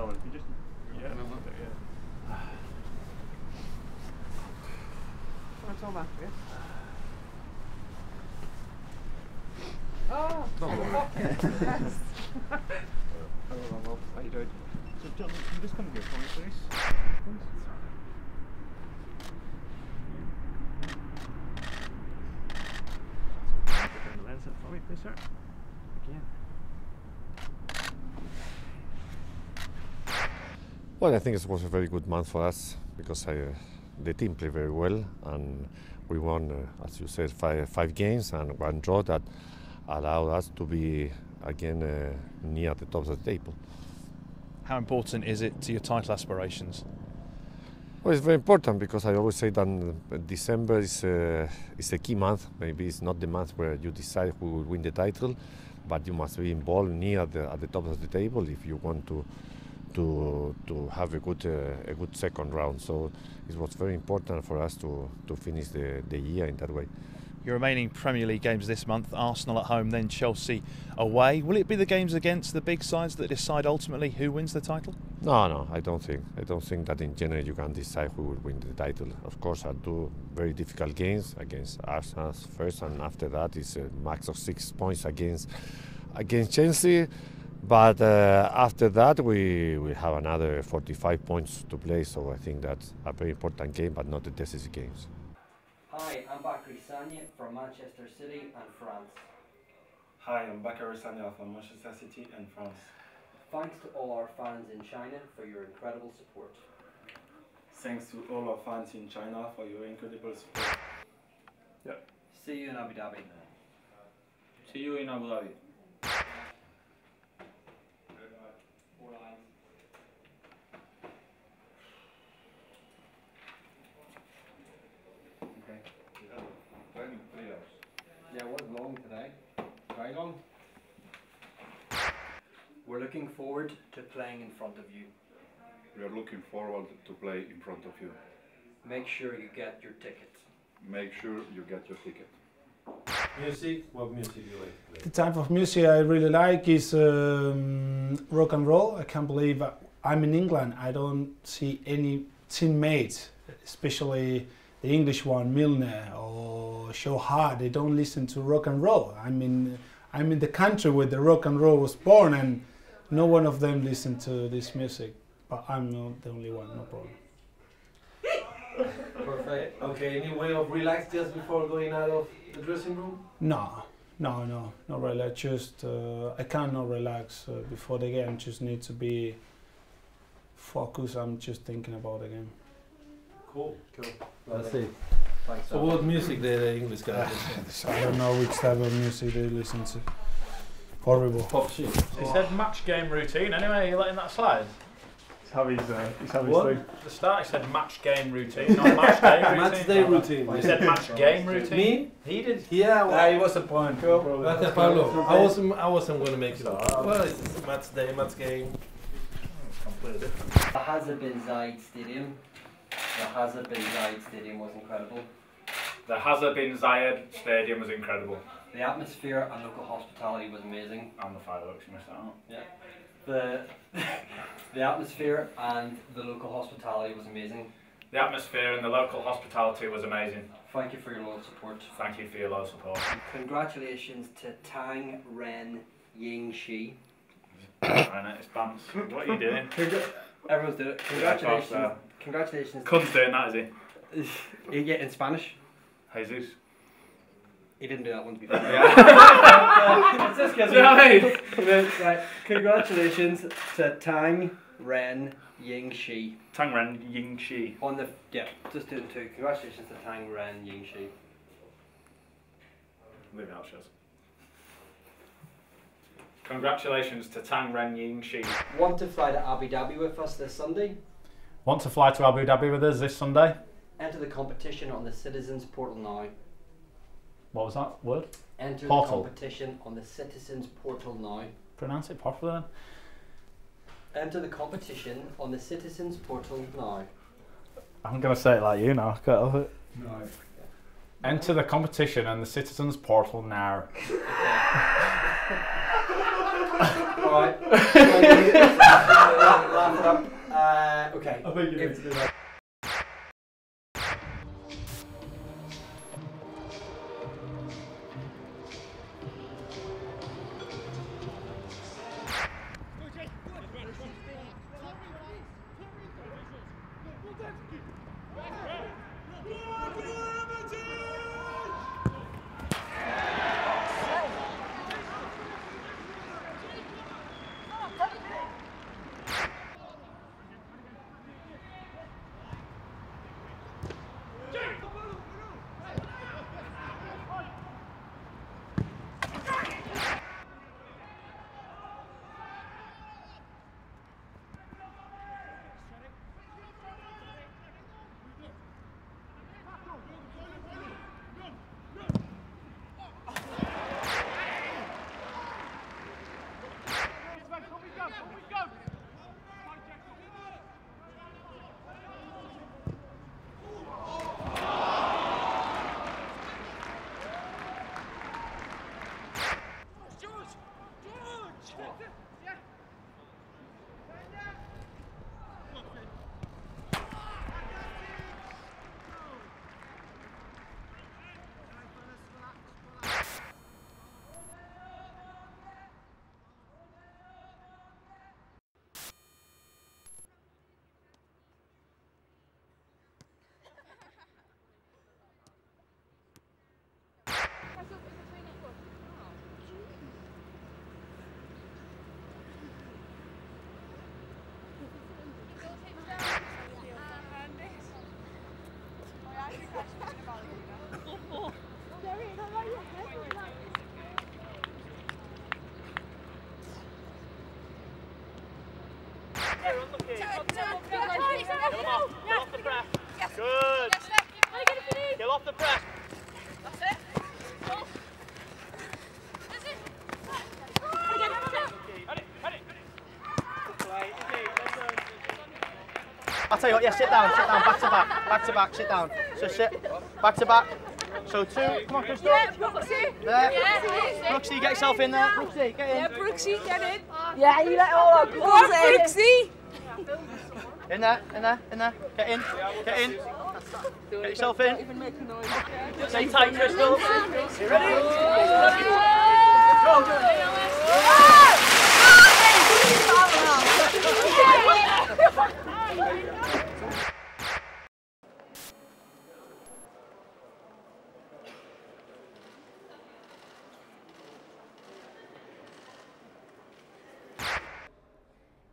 just if you're Alan, if you just yeah, no, no, yeah. It's all back, yeah. Oh, yes. Hello, Rob. How you doing? So John, can you just come here for me, please? Turn the lens up for me, please, sir. Again. Well, I think it was a very good month for us because I, uh, the team played very well and we won, uh, as you said, five, five games and one draw that allowed us to be again uh, near the top of the table. How important is it to your title aspirations? Well, it's very important because I always say that uh, December is, uh, is a key month. Maybe it's not the month where you decide who will win the title, but you must be involved near the, at the top of the table if you want to to to have a good uh, a good second round. So it was very important for us to, to finish the, the year in that way. Your remaining Premier League games this month Arsenal at home, then Chelsea away. Will it be the games against the big sides that decide ultimately who wins the title? No, no, I don't think. I don't think that in general you can decide who will win the title. Of course, I do very difficult games against Arsenal first, and after that is a max of six points against against Chelsea. But uh, after that, we, we have another 45 points to play, so I think that's a very important game, but not the decisive games. Hi, I'm Bakary Sagna from Manchester City and France. Hi, I'm Bakary Sagna from Manchester City and France. Thanks to all our fans in China for your incredible support. Thanks to all our fans in China for your incredible support. Yeah. See you in Abu Dhabi. See you in Abu Dhabi. Yeah, long today. Very long. We're looking forward to playing in front of you. We are looking forward to play in front of you. Make sure you get your ticket. Make sure you get your ticket. Music? What music do you like to play? The type of music I really like is um, rock and roll. I can't believe I- I'm in England. I don't see any teammates, especially the English one, Milner or Joe Hart. They don't listen to rock and roll. I'm in, I'm in the country where the rock and roll was born, and no one of them listen to this music. But I'm not the only one. No problem. Perfect. Okay, any way of relax just before going out of the dressing room? No, no, no, not really. I just uh, I cannot relax uh, before the game. Just need to be focused. I'm just thinking about the game. Cool. Cool. That's it. Thanks. So what music they the English guys listen? I don't know which type of music they listen to. Horrible. Pop shit. He said match game routine. Anyway, are you letting that slide? It's how he's uh, it's how he's What? thing. At the start, he said match game routine, not match day routine. Match day routine. He said match game routine. Me? He did. Yeah, well, what's the point? Gracias, Pablo. I wasn't, I wasn't going to make it up. Well, it's match day, match game. Completely different. The Hazza bin Zayed Stadium. The Hazza bin Zayed Stadium was incredible. The Hazza bin Zayed Stadium was incredible. The atmosphere and local hospitality was amazing. And the fireworks, you missed that out. The the atmosphere and the local hospitality was amazing. The atmosphere and the local hospitality was amazing. Thank you for your loyal support. Thank you for your loyal support. Congratulations to Tang Ren Ying Shi. Right, it's Bants. What are you doing? Everyone's doing it. Yeah, of course, Congratulations. uh, Congratulations. Kun's doing that, is he? Yeah, in Spanish. Jesus. He didn't do that one to be fair. Yeah. just 'cause Do you know what I mean? he- right. Congratulations to Tang Ren Ying Shi. Tang Ren Ying Shi. On the yeah, just doing two. Congratulations to Tang Ren Ying Shi. It out, Shaz. Congratulations to Tang Ren Ying Shi. Want to fly to Abu Dhabi with us this Sunday? Want to fly to Abu Dhabi with us this Sunday? Enter the competition on the Citizens portal now. What was that word? Enter Portal. the competition on the Citizens Portal now. Pronounce it properly then. Enter the competition on the Citizens Portal now. I'm going to say it like you now. Can't help it. No. Enter the competition and the Citizens Portal now. Alright. Laugh it up. Uh, okay. I think you need to do that. I'll tell you what, yeah, sit down, sit down, back to back, back to back, sit down. So sit, back to back. So two, come on, Crystal. Yeah, Brooksy. There. Yeah. Brooksy, get yourself in there. Brooksy, get in. Yeah, Brooksy, get in. Yeah, you let all our goals in. Brooksy. In there, in there, in there. Get in, get in. Get yourself in. Stay tight, Crystal. You ready?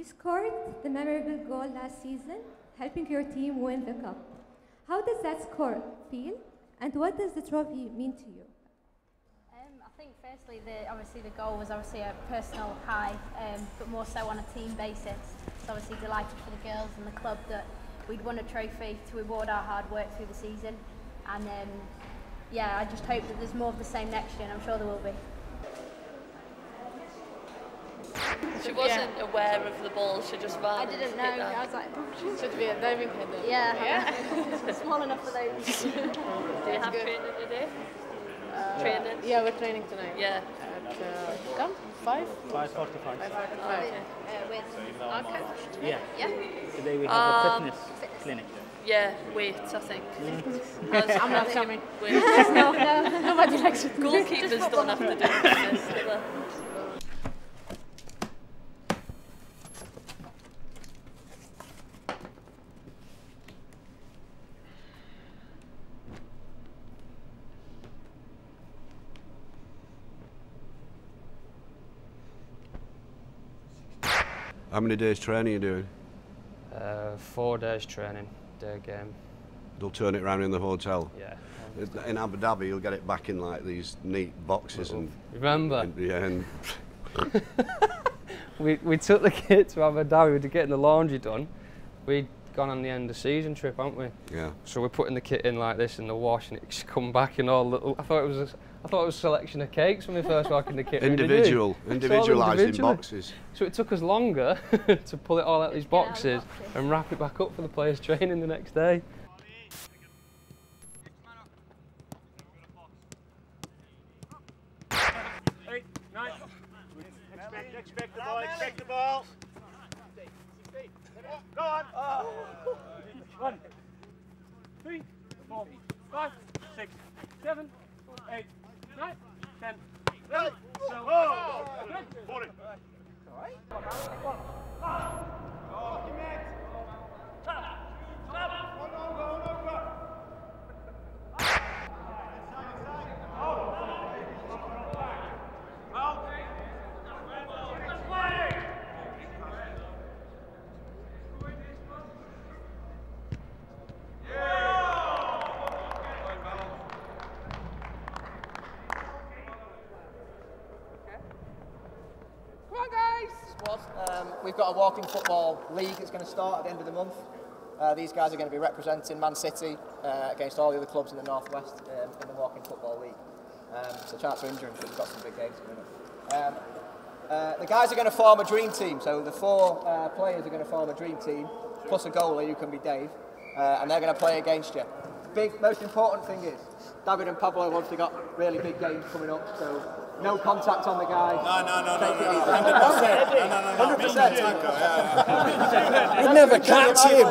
You scored the memorable goal last season, helping your team win the cup. How does that score feel, and what does the trophy mean to you? Um, I think firstly, the, obviously the goal was obviously a personal high, um, but more so on a team basis. So obviously delighted for the girls and the club that we'd won a trophy to reward our hard work through the season. And um, yeah, I just hope that there's more of the same next year, and I'm sure there will be. She wasn't aware of the ball, she just ran. I didn't know. I was like, should be a diving head then. yeah, small enough for those. Do you have training today? training? Yeah, we're training tonight. Yeah. At, uh, come, five? 5.45. Okay. with our coach? Yeah. Yeah. Today we have Um, a fitness clinic. Yeah, weight, I think. Mm. I was- I'm not coming. weight. No, no, nobody likes it. Goalkeepers don't have to do fitness, How many days training are you doing? Uh, four days training, day game. They'll turn it around in the hotel. Yeah. In Abu Dhabi, you'll get it back in like these neat boxes and. Remember? and- yeah, and we, we took the kit to Abu Dhabi to getting the laundry done. We'd gone on the end of season trip, haven't we? Yeah. So we're putting the kit in like this in the wash, and it's come back in all little. I thought it was. A, I thought it was a selection of cakes when we first walked in the kit. room, didn't we? Individual, It's individualised in boxes. So it took us longer to pull it all out of these boxes and wrap it back up for the players' training the next day. Eight, nine. Expect, expect the ball, expect the ball. Go on. One, three, four, five, six, seven, eight, nine, ten, eleven, twelve. Oh. Good. Forty. Come oh, on, guys! Squad. Um, we've got a walking football league that's going to start at the end of the month. Uh, these guys are going to be representing Man City uh, against all the other clubs in the northwest um, in the walking football league. Um, so chance of injury, but we've got some big games coming up. Um, uh, the guys are going to form a dream team. So the four uh, players are going to form a dream team, plus a goalie who can be Dave, uh, and they're going to play against you. Big, most important thing is, David and Pablo have obviously got really big games coming up, so no contact on the guys. No, no, no, no, no, no, 100%. 100%. You'd never catch him.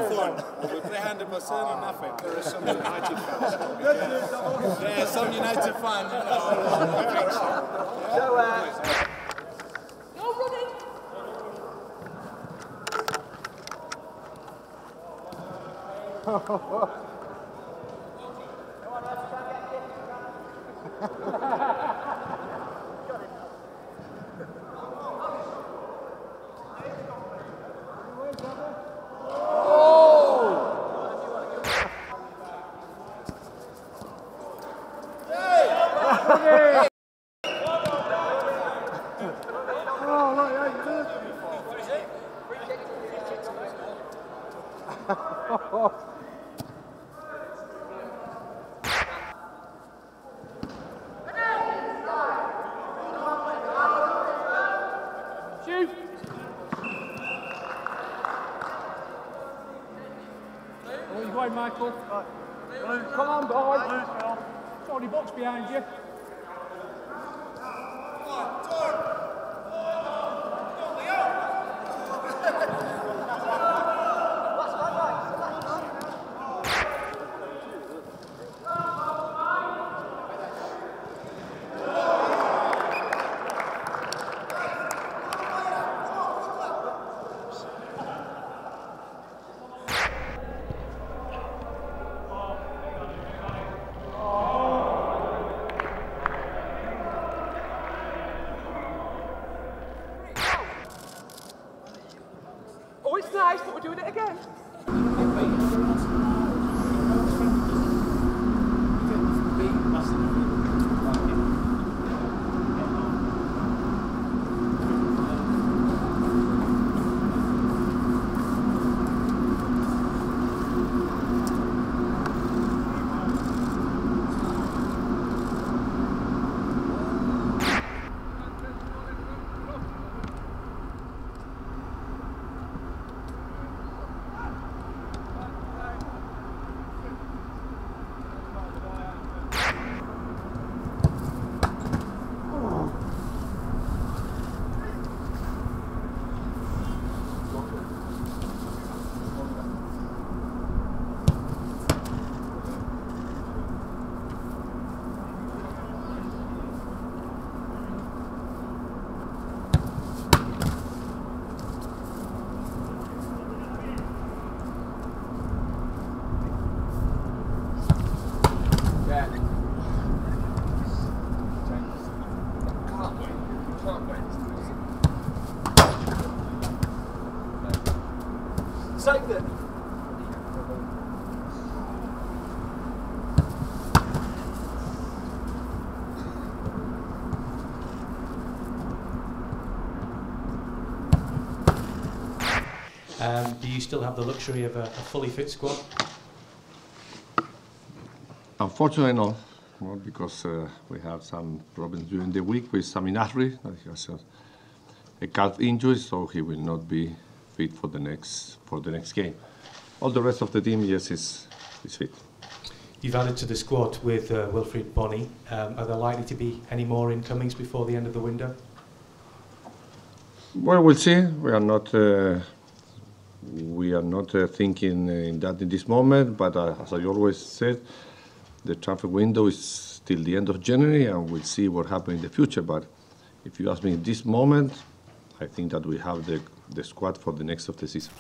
We play 100% or nothing. There is some United fans. yeah, some United fans. You know. So, uh, Shoot. Oh, you going, Michael? Come on, guys. boy. Sorry, box behind you. oh, Um, do you still have the luxury of a, a fully fit squad? Unfortunately, no. Well, because uh, we have some problems during the week with Samir Nasri. He has a, a calf injury, so he will not be fit for the next for the next game. All the rest of the team, yes, is is fit. You've added to the squad with uh, Wilfried Bonny. Um, are there likely to be any more incomings before the end of the window? Well, we'll see. We are not uh, we are not uh, thinking in that in this moment. But uh, as I always said, the transfer window is till the end of January, and we'll see what happens in the future. But if you ask me in this moment, I think that we have the the squad for the next of the season.